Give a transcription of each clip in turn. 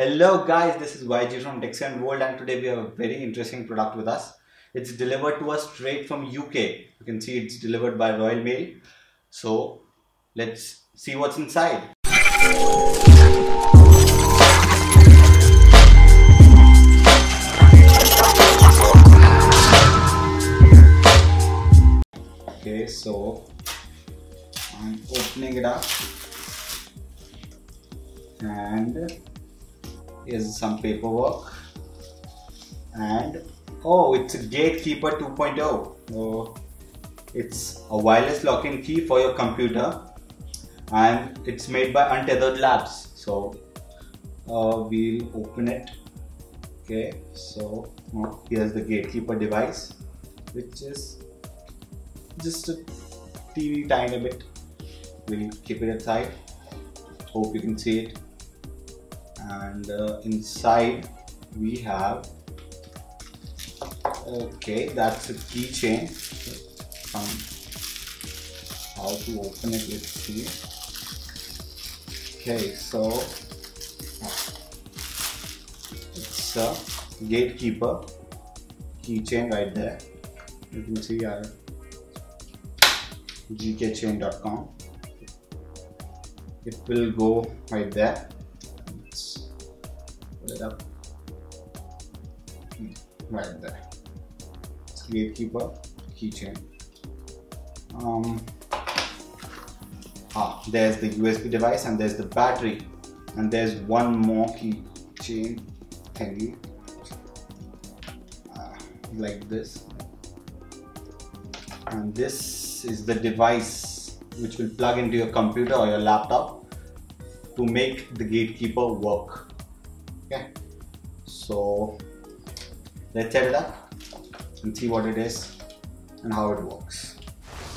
Hello guys, this is YG from Tech7world and today we have a very interesting product with us. It's delivered to us straight from UK. You can see it's delivered by Royal Mail. So let's see what's inside. Okay, so I'm opening it up and here's some paperwork. And oh it's a gatekeeper 2.0 oh, it's a wireless locking key for your computer. And it's made by untethered labs. So uh, we'll open it. Okay so oh, here's the gatekeeper device which is just a teeny tiny bit. We'll keep it aside hope you can see it and uh, inside we have okay that's a keychain. Um, how to open it let's see. Okay so it's a gatekeeper keychain right there. You can see our gkchain.com it will go right there it up right there. It's gatekeeper keychain. Um ah there's the usb device and there's the battery. And there's one more keychain thingy. Uh, like this. And this is the device which will plug into your computer or your laptop to make the gatekeeper work okay. So let's set it up and see what it is and how it works.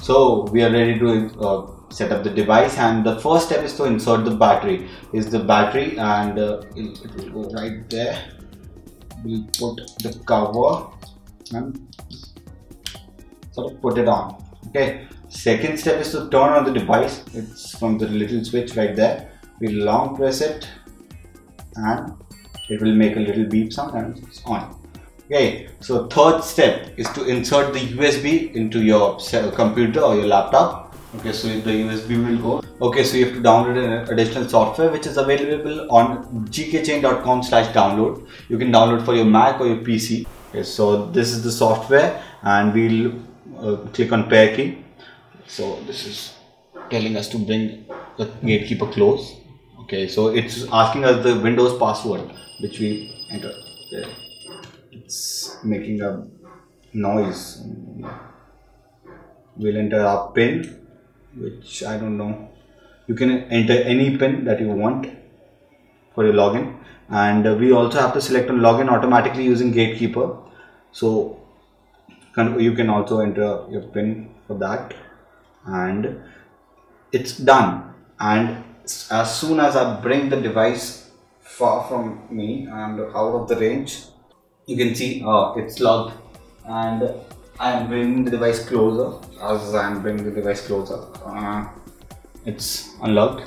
So we are ready to uh, set up the device and the first step is to insert the battery. Is the battery and uh, it, will go right there. We'll put the cover and sort of put it on. Okay. Second step is to turn on the device. It's from the little switch right there. We long press it and it will make a little beep sound it's on. Okay so third step is to insert the usb into your computer or your laptop. Okay so the usb will go. Okay so you have to download an additional software which is available on gkchain.com slash download. You can download for your mac or your pc okay so this is the software and we'll uh, click on pair key. So this is telling us to bring the gatekeeper close okay so it's asking us the windows password which we enter. Okay. it's making a noise. We'll enter our pin which i don't know. You can enter any pin that you want for your login. And we also have to select on login automatically using gatekeeper. So you can also enter your pin for that. And it's done. And as soon as I bring the device far from me and out of the range you can see uh, it's logged and I am bringing the device closer as I am bringing the device closer. Uh, it's unlocked.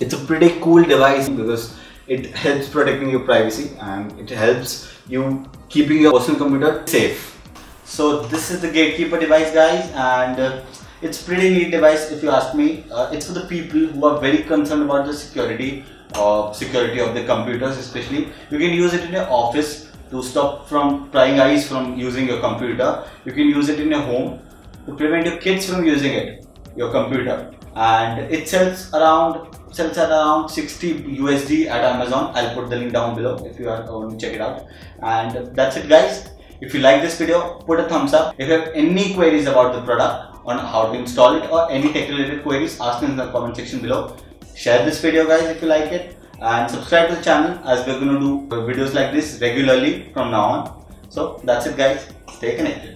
It's a pretty cool device because it helps protecting your privacy and it helps you keeping your personal computer safe. So this is the gatekeeper device guys and uh, it's pretty neat device if you ask me. Uh, it's for the people who are very concerned about the security uh, security of the computers especially. You can use it in your office to stop from prying eyes from using your computer. You can use it in your home to prevent your kids from using it your computer. And it sells around sells at around 60 USD at Amazon. I'll put the link down below if you are want to check it out. And that's it guys. If you like this video, put a thumbs up. If you have any queries about the product on how to install it or any tech related queries, ask them in the comment section below. Share this video guys if you like it and subscribe to the channel as we're going to do videos like this regularly from now on. So that's it guys. Stay connected.